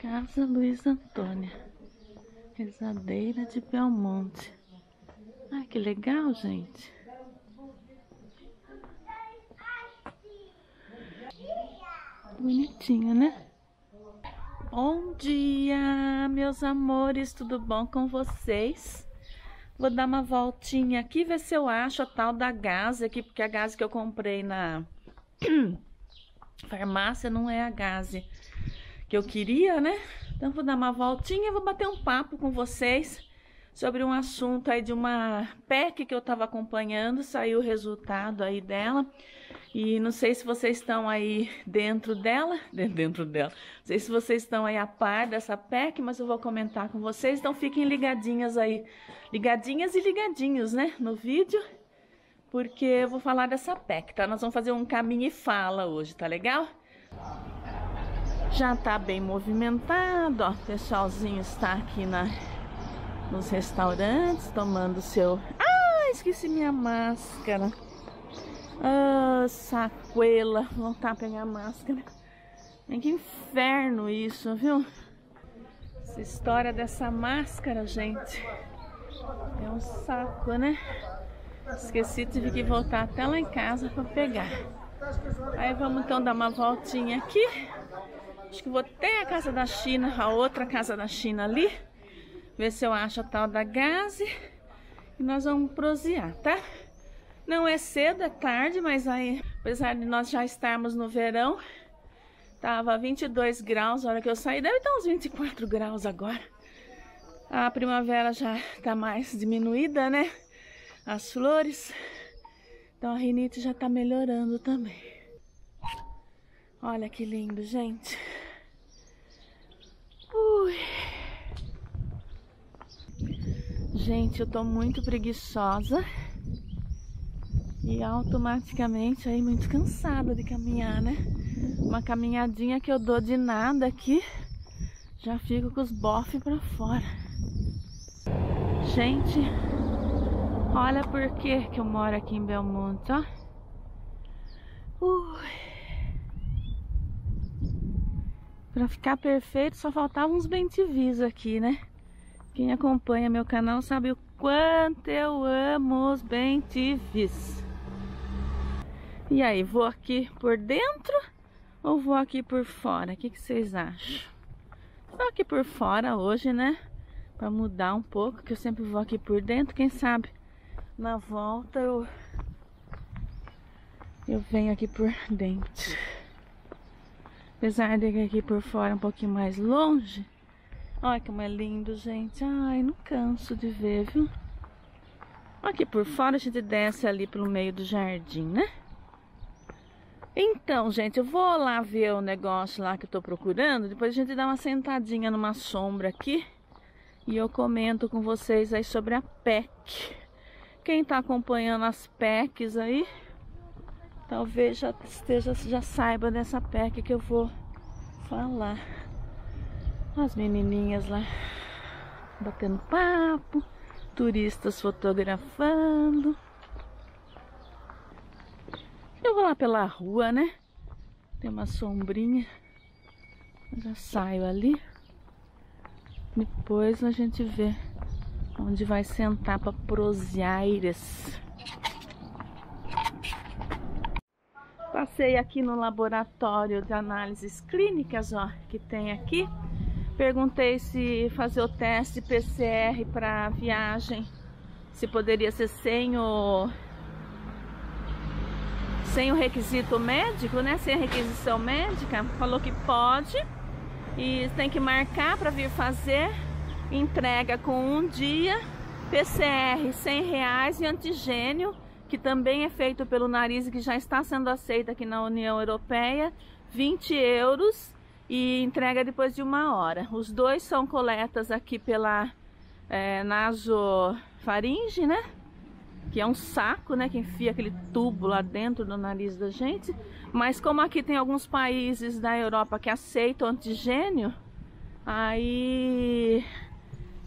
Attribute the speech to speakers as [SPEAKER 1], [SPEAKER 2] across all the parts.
[SPEAKER 1] Casa Luiz Antônia, Rezadeira de Belmonte. Ai, que legal, gente. Bonitinho, né? Bom dia, meus amores, tudo bom com vocês? Vou dar uma voltinha aqui, ver se eu acho a tal da gás aqui, porque a gás que eu comprei na farmácia não é a gás que eu queria, né? Então vou dar uma voltinha vou bater um papo com vocês sobre um assunto aí de uma PEC que eu estava acompanhando, saiu o resultado aí dela. E não sei se vocês estão aí dentro dela, dentro dela. Não sei se vocês estão aí a par dessa PEC, mas eu vou comentar com vocês. Então fiquem ligadinhas aí, ligadinhas e ligadinhos, né, no vídeo, porque eu vou falar dessa PEC, tá? Nós vamos fazer um caminho e fala hoje, tá legal? Já tá bem movimentado, ó. O pessoalzinho está aqui na, nos restaurantes tomando seu. Ah, esqueci minha máscara. Ah, sacuela. Voltar a pegar a máscara. Que inferno isso, viu? Essa história dessa máscara, gente. É um saco, né? Esqueci, tive que voltar até lá em casa para pegar. Aí vamos então dar uma voltinha aqui. Acho que vou até a casa da China, a outra casa da China ali. Ver se eu acho a tal da gase. E nós vamos prosear, tá? Não é cedo, é tarde, mas aí, apesar de nós já estarmos no verão, tava 22 graus a hora que eu saí, deve estar uns 24 graus agora. A primavera já tá mais diminuída, né? As flores. Então a rinite já tá melhorando também. Olha que lindo, gente. Ui. Gente, eu tô muito preguiçosa. E automaticamente aí muito cansada de caminhar, né? Uma caminhadinha que eu dou de nada aqui, já fico com os bofs pra fora. Gente, olha por que que eu moro aqui em Belmonte, ó. Ui. Pra ficar perfeito só faltavam uns bentivis aqui, né? Quem acompanha meu canal sabe o quanto eu amo os bentivis. E aí, vou aqui por dentro ou vou aqui por fora? O que, que vocês acham? Vou aqui por fora hoje, né? Pra mudar um pouco, que eu sempre vou aqui por dentro. Quem sabe na volta eu, eu venho aqui por dentro. Apesar de que aqui por fora é um pouquinho mais longe. Olha como é lindo, gente. Ai, não canso de ver, viu? Aqui por fora a gente desce ali pelo meio do jardim, né? Então, gente, eu vou lá ver o negócio lá que eu tô procurando. Depois a gente dá uma sentadinha numa sombra aqui. E eu comento com vocês aí sobre a PEC. Quem tá acompanhando as PECs aí, talvez já esteja, já saiba dessa PEC que eu vou falar. As menininhas lá batendo papo, turistas fotografando. Eu vou lá pela rua, né? Tem uma sombrinha. Já saio ali. Depois a gente vê onde vai sentar para proseaires. Passei aqui no laboratório de análises clínicas, ó, que tem aqui. Perguntei se fazer o teste PCR para viagem, se poderia ser sem o sem o requisito médico, né? Sem a requisição médica, falou que pode e tem que marcar para vir fazer. Entrega com um dia, PCR 100 reais e antigênio, que também é feito pelo nariz que já está sendo aceito aqui na União Europeia, 20 euros e entrega depois de uma hora. Os dois são coletas aqui pela é, nasofaringe, né? que é um saco, né, que enfia aquele tubo lá dentro do nariz da gente. Mas como aqui tem alguns países da Europa que aceitam antigênio, aí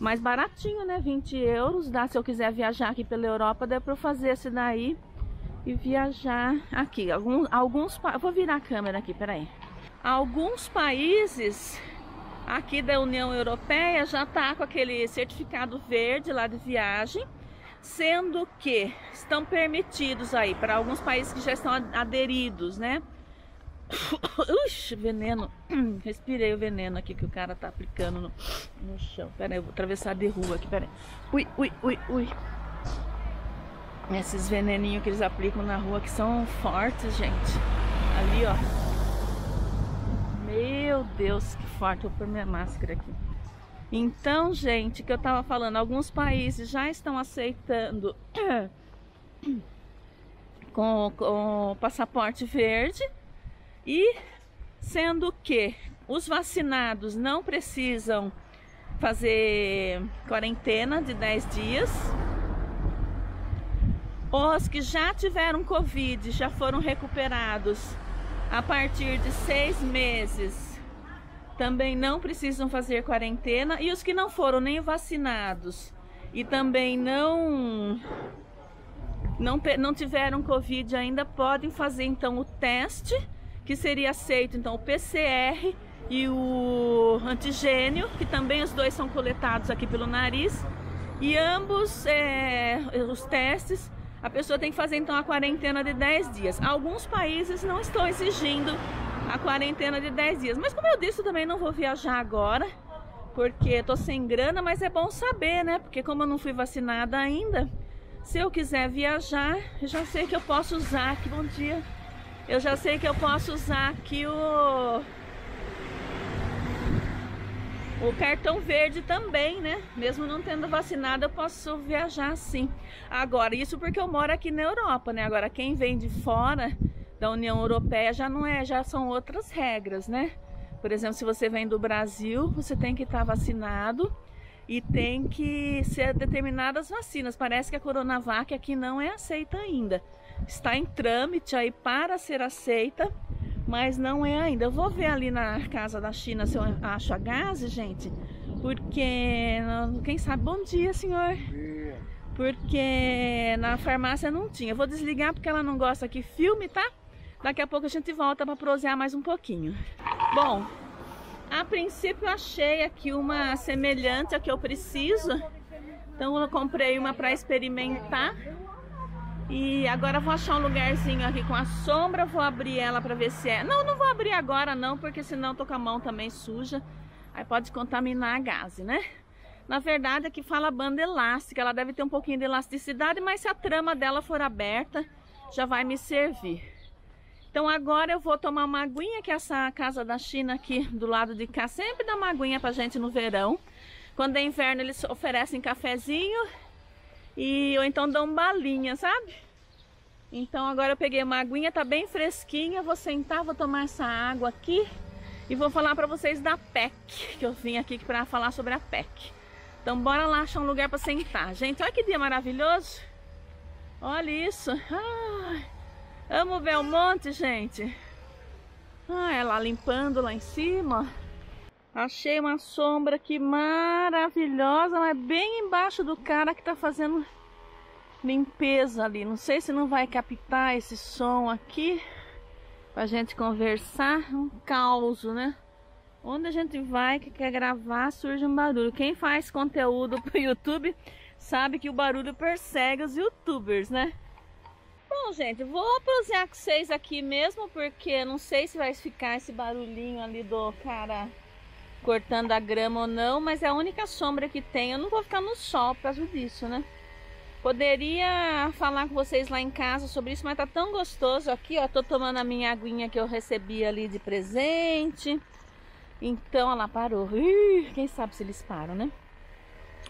[SPEAKER 1] mais baratinho, né, 20 euros, dá se eu quiser viajar aqui pela Europa, dá para fazer esse daí e viajar aqui. Alguns, alguns, vou virar a câmera aqui, peraí. Alguns países aqui da União Europeia já está com aquele certificado verde lá de viagem, sendo que estão permitidos aí para alguns países que já estão aderidos, né? Ux, veneno. Respirei o veneno aqui que o cara tá aplicando no, no chão. Pera aí, eu vou atravessar de rua aqui, pera aí. Ui, ui, ui, ui. Esses veneninhos que eles aplicam na rua que são fortes, gente. Ali, ó. Meu Deus, que forte. Vou pôr minha máscara aqui. Então, gente, que eu tava falando, alguns países já estão aceitando com, com passaporte verde e sendo que os vacinados não precisam fazer quarentena de 10 dias. Os que já tiveram Covid, já foram recuperados a partir de seis meses, também não precisam fazer quarentena. E os que não foram nem vacinados e também não, não, não tiveram Covid ainda, podem fazer então o teste que seria aceito então o PCR e o antigênio, que também os dois são coletados aqui pelo nariz. E ambos é, os testes, a pessoa tem que fazer então a quarentena de 10 dias. Alguns países não estão exigindo a quarentena de 10 dias. Mas como eu disse, também não vou viajar agora, porque tô sem grana, mas é bom saber, né? Porque como eu não fui vacinada ainda, se eu quiser viajar, eu já sei que eu posso usar. Que bom dia eu já sei que eu posso usar aqui o o cartão verde também, né? Mesmo não tendo vacinado, eu posso viajar sim. Agora, isso porque eu moro aqui na Europa, né? Agora, quem vem de fora da União Europeia já não é, já são outras regras, né? Por exemplo, se você vem do Brasil, você tem que estar vacinado e tem que ser determinadas vacinas. Parece que a Coronavac aqui não é aceita ainda está em trâmite aí para ser aceita, mas não é ainda. Eu vou ver ali na casa da China se eu acho a gás, gente, porque quem sabe. Bom dia, senhor. Porque na farmácia não tinha. Eu vou desligar porque ela não gosta que filme, tá? Daqui a pouco a gente volta para prosear mais um pouquinho. Bom, a princípio achei aqui uma semelhante a que eu preciso. Então eu comprei uma para experimentar. E agora vou achar um lugarzinho aqui com a sombra, vou abrir ela para ver se é. Não, não vou abrir agora não, porque senão tô com a mão também suja. Aí pode contaminar a gase, né? Na verdade aqui fala banda elástica, ela deve ter um pouquinho de elasticidade, mas se a trama dela for aberta, já vai me servir. Então agora eu vou tomar uma aguinha, que essa casa da China aqui do lado de cá sempre dá uma aguinha pra gente no verão. Quando é inverno eles oferecem cafezinho e, ou então dão balinha, sabe? Então agora eu peguei uma aguinha, tá bem fresquinha. Vou sentar, vou tomar essa água aqui. E vou falar pra vocês da PEC, que eu vim aqui pra falar sobre a PEC. Então bora lá achar um lugar pra sentar. Gente, olha que dia maravilhoso. Olha isso. Ai, amo Belmonte, gente. Ah, ela limpando lá em cima. Achei uma sombra aqui maravilhosa, mas bem embaixo do cara que tá fazendo limpeza ali. Não sei se não vai captar esse som aqui pra gente conversar. Um caos, né? Onde a gente vai que quer gravar surge um barulho. Quem faz conteúdo pro YouTube sabe que o barulho persegue os youtubers, né? Gente, vou prosear com vocês aqui mesmo, porque não sei se vai ficar esse barulhinho ali do cara cortando a grama ou não, mas é a única sombra que tem. Eu não vou ficar no sol por causa disso, né? Poderia falar com vocês lá em casa sobre isso, mas tá tão gostoso aqui, ó. Tô tomando a minha aguinha que eu recebi ali de presente. Então, ela parou. Ih, quem sabe se eles param, né?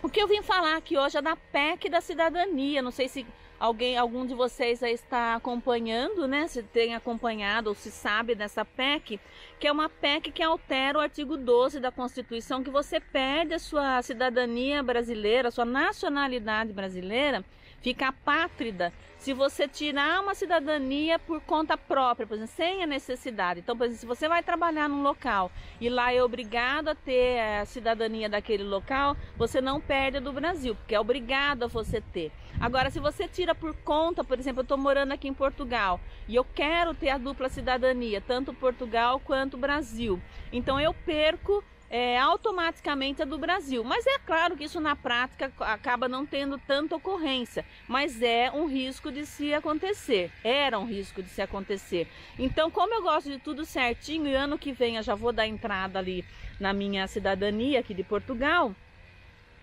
[SPEAKER 1] O que eu vim falar aqui hoje é da PEC da cidadania. Não sei se alguém, algum de vocês aí está acompanhando, né? Se tem acompanhado ou se sabe dessa PEC, que é uma PEC que altera o artigo 12 da Constituição, que você perde a sua cidadania brasileira, a sua nacionalidade brasileira, fica apátrida se você tirar uma cidadania por conta própria, por exemplo, sem a necessidade. Então, por exemplo, se você vai trabalhar num local e lá é obrigado a ter a cidadania daquele local, você não perde a do Brasil, porque é obrigado a você ter. Agora, se você tira por conta, por exemplo, eu estou morando aqui em Portugal e eu quero ter a dupla cidadania, tanto Portugal quanto Brasil, então eu perco é, automaticamente a do Brasil. Mas é claro que isso na prática acaba não tendo tanta ocorrência, mas é um risco de se acontecer. Era um risco de se acontecer. Então, como eu gosto de tudo certinho e ano que vem eu já vou dar entrada ali na minha cidadania aqui de Portugal,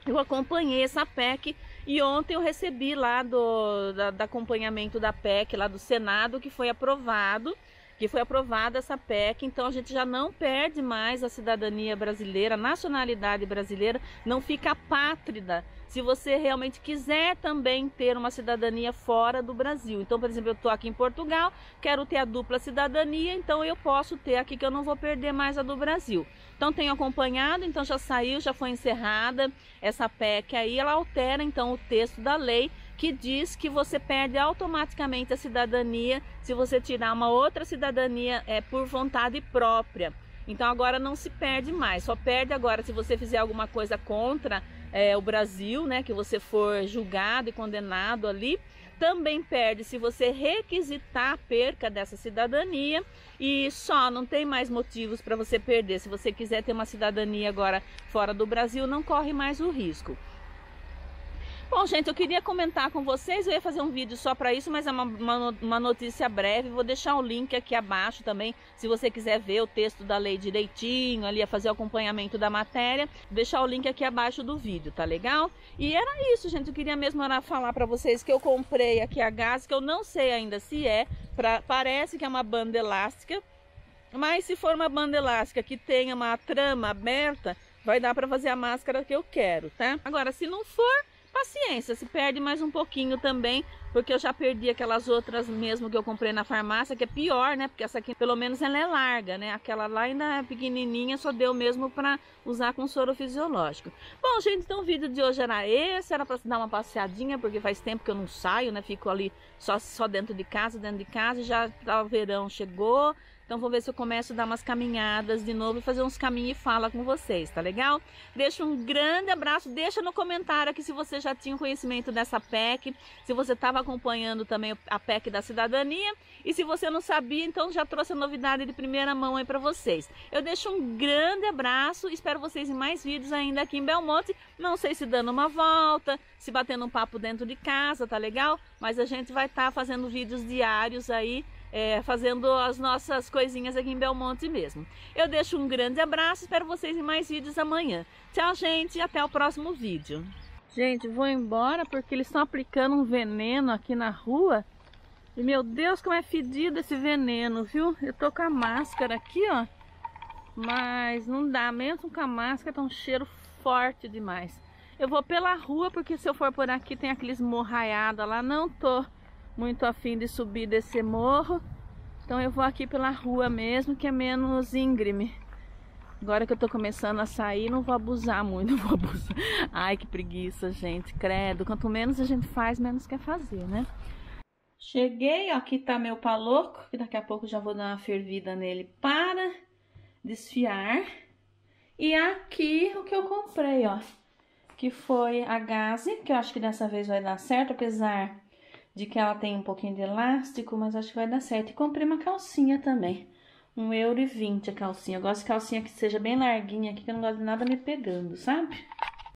[SPEAKER 1] eu acompanhei essa PEC e ontem eu recebi lá do, da, do acompanhamento da PEC lá do Senado que foi aprovado que foi aprovada essa PEC, então a gente já não perde mais a cidadania brasileira, a nacionalidade brasileira, não fica pátrida se você realmente quiser também ter uma cidadania fora do Brasil. Então, por exemplo, eu estou aqui em Portugal, quero ter a dupla cidadania, então eu posso ter aqui que eu não vou perder mais a do Brasil. Então, tenho acompanhado, então já saiu, já foi encerrada essa PEC aí, ela altera então o texto da lei que diz que você perde automaticamente a cidadania se você tirar uma outra cidadania é, por vontade própria. Então agora não se perde mais, só perde agora se você fizer alguma coisa contra é, o Brasil, né, que você for julgado e condenado ali, também perde se você requisitar a perca dessa cidadania e só não tem mais motivos para você perder. Se você quiser ter uma cidadania agora fora do Brasil, não corre mais o risco. Bom, gente, eu queria comentar com vocês, eu ia fazer um vídeo só para isso, mas é uma, uma, uma, notícia breve, vou deixar o link aqui abaixo também, se você quiser ver o texto da lei direitinho, ali a fazer o acompanhamento da matéria, deixar o link aqui abaixo do vídeo, tá legal? E era isso, gente, eu queria mesmo falar para vocês que eu comprei aqui a gás, que eu não sei ainda se é, pra, parece que é uma banda elástica, mas se for uma banda elástica que tenha uma trama aberta, vai dar para fazer a máscara que eu quero, tá? Agora, se não for paciência, se perde mais um pouquinho também, porque eu já perdi aquelas outras mesmo que eu comprei na farmácia, que é pior, né? Porque essa aqui pelo menos ela é larga, né? Aquela lá ainda é pequenininha, só deu mesmo para usar com soro fisiológico. Bom, gente, então o vídeo de hoje era esse, era para dar uma passeadinha, porque faz tempo que eu não saio, né? Fico ali só, só dentro de casa, dentro de casa, já tá, o verão chegou, então vou ver se eu começo a dar umas caminhadas de novo fazer uns caminhos e fala com vocês, tá legal? Deixa um grande abraço, deixa no comentário aqui se você já tinha conhecimento dessa PEC, se você estava acompanhando também a PEC da cidadania e se você não sabia, então já trouxe a novidade de primeira mão aí para vocês. Eu deixo um grande abraço, espero vocês em mais vídeos ainda aqui em Belmonte, não sei se dando uma volta, se batendo um papo dentro de casa, tá legal? Mas a gente vai estar tá fazendo vídeos diários aí é, fazendo as nossas coisinhas aqui em Belmonte mesmo. Eu deixo um grande abraço, espero vocês em mais vídeos amanhã. Tchau, gente, até o próximo vídeo. Gente, vou embora porque eles estão aplicando um veneno aqui na rua. E meu Deus, como é fedido esse veneno, viu? Eu tô com a máscara aqui, ó. Mas não dá, mesmo com a máscara tá um cheiro forte demais. Eu vou pela rua porque se eu for por aqui tem aqueles morraiados lá. Não tô muito afim de subir desse morro. Então eu vou aqui pela rua mesmo, que é menos íngreme. Agora que eu tô começando a sair, não vou abusar muito, não vou abusar. Ai, que preguiça, gente, credo. Quanto menos a gente faz, menos quer fazer, né? Cheguei, aqui tá meu paloco, que daqui a pouco já vou dar uma fervida nele para desfiar. E aqui o que eu comprei, ó, que foi a gaze, que eu acho que dessa vez vai dar certo, apesar de que ela tem um pouquinho de elástico, mas acho que vai dar certo. E comprei uma calcinha também, um euro e vinte a calcinha. Eu gosto de calcinha que seja bem larguinha aqui, que eu não gosto de nada me pegando, sabe?